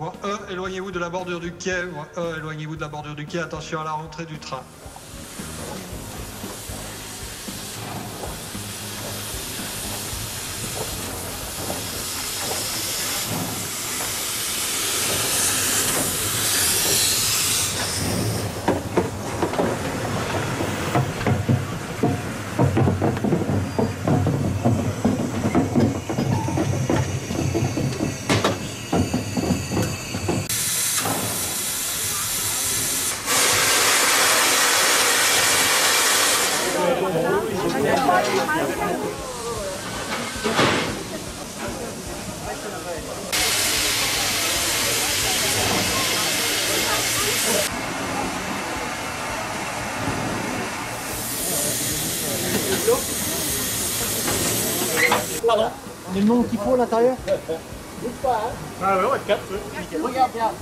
Voie E, éloignez-vous de la bordure du quai. Voie E, éloignez-vous de la bordure du quai. Attention à la rentrée du train. Pardon On est le nombre qu'il faut à l'intérieur Ah ouais, on va être 4. Regarde, regarde.